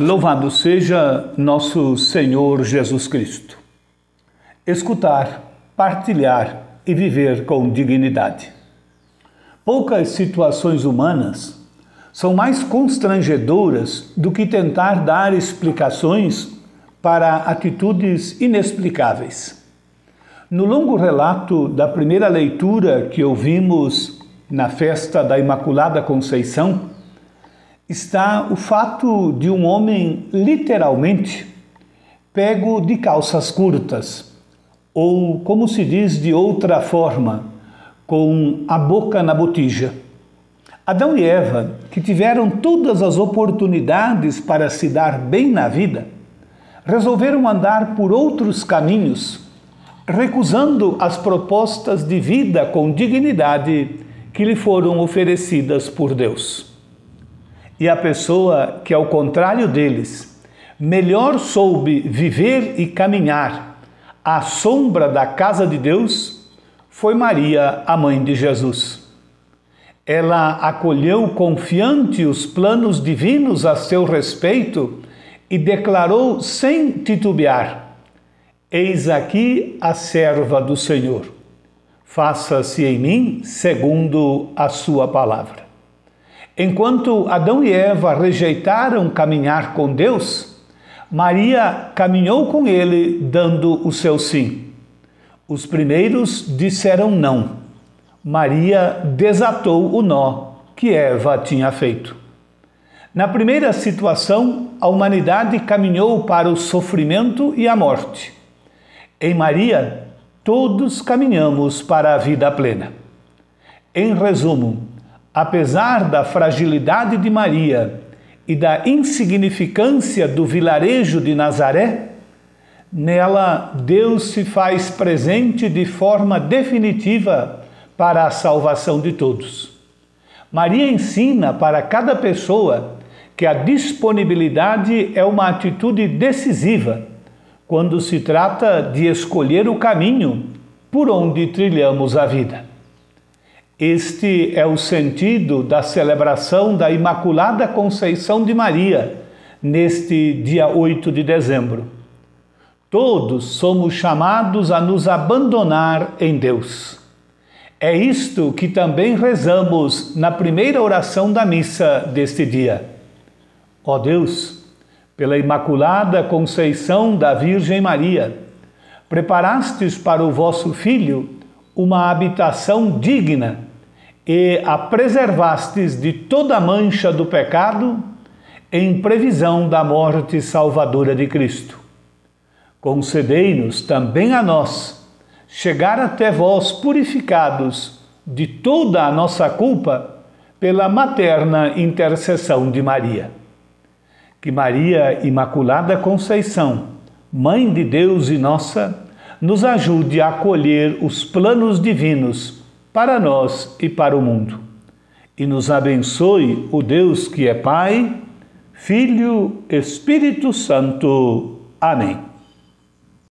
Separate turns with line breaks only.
Louvado seja nosso Senhor Jesus Cristo. Escutar, partilhar e viver com dignidade. Poucas situações humanas são mais constrangedoras do que tentar dar explicações para atitudes inexplicáveis. No longo relato da primeira leitura que ouvimos na festa da Imaculada Conceição, está o fato de um homem literalmente pego de calças curtas, ou como se diz de outra forma, com a boca na botija. Adão e Eva, que tiveram todas as oportunidades para se dar bem na vida, resolveram andar por outros caminhos, recusando as propostas de vida com dignidade que lhe foram oferecidas por Deus. E a pessoa que, ao contrário deles, melhor soube viver e caminhar à sombra da casa de Deus, foi Maria, a mãe de Jesus. Ela acolheu confiante os planos divinos a seu respeito e declarou sem titubear: Eis aqui a serva do Senhor. Faça-se em mim segundo a sua palavra. Enquanto Adão e Eva rejeitaram caminhar com Deus, Maria caminhou com ele, dando o seu sim. Os primeiros disseram não. Maria desatou o nó que Eva tinha feito. Na primeira situação, a humanidade caminhou para o sofrimento e a morte. Em Maria, todos caminhamos para a vida plena. Em resumo, apesar da fragilidade de Maria e da insignificância do vilarejo de Nazaré, nela Deus se faz presente de forma definitiva para a salvação de todos. Maria ensina para cada pessoa que a disponibilidade é uma atitude decisiva quando se trata de escolher o caminho por onde trilhamos a vida. Este é o sentido da celebração da Imaculada Conceição de Maria, neste dia 8 de dezembro. Todos somos chamados a nos abandonar em Deus. É isto que também rezamos na primeira oração da missa deste dia. Ó Deus, pela Imaculada Conceição da Virgem Maria, preparastes para o vosso Filho uma habitação digna e a preservastes de toda mancha do pecado, em previsão da morte salvadora de Cristo. Concedei-nos também a nós chegar até vós purificados de toda a nossa culpa pela materna intercessão de Maria. Que Maria Imaculada Conceição, Mãe de Deus e nossa, nos ajude a acolher os planos divinos para nós e para o mundo. E nos abençoe o Deus que é Pai, Filho, Espírito Santo. Amém.